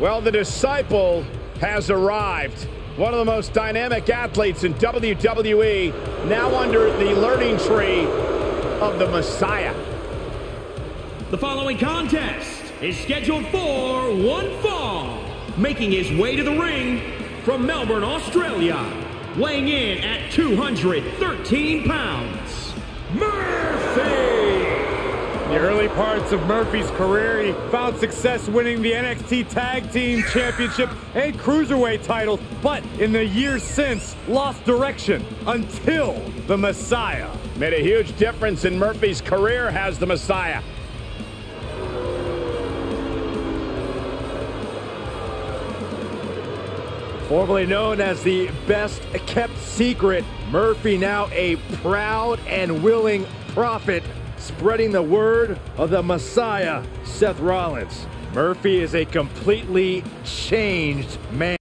Well, the disciple has arrived. One of the most dynamic athletes in WWE, now under the learning tree of the Messiah. The following contest is scheduled for one fall. Making his way to the ring from Melbourne, Australia, weighing in at 213 pounds! The early parts of Murphy's career, he found success winning the NXT Tag Team Championship and Cruiserweight titles, but in the years since, lost direction until the Messiah. Made a huge difference in Murphy's career, has the Messiah. Formerly known as the best kept secret, Murphy now a proud and willing prophet spreading the word of the Messiah, Seth Rollins. Murphy is a completely changed man.